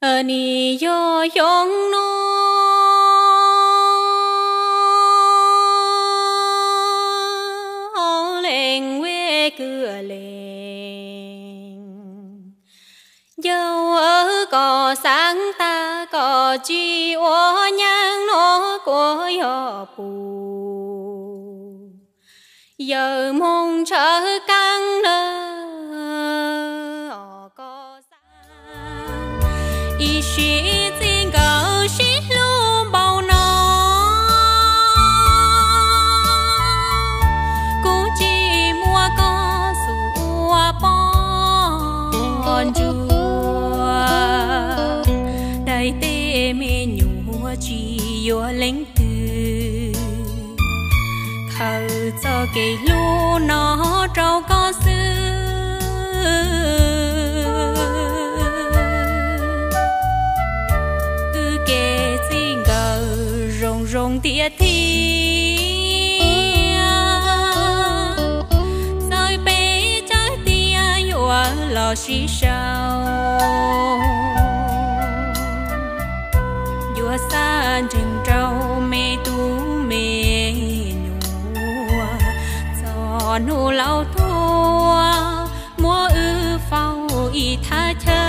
ở ni yo yong no lên quê cửa lên dâu ở cò sáng ta cò chi ô nhang nó của yo phù. Giờ mong chờ căng nơi yo lên cho cái nó trâu có kê chi ngờ rong rong tia thi. Rồi bé trái tia yoa lò xí sao. Xa trình trâu mê tu mê nhua cho nụ lao thua. Mua ư phao y tha chơi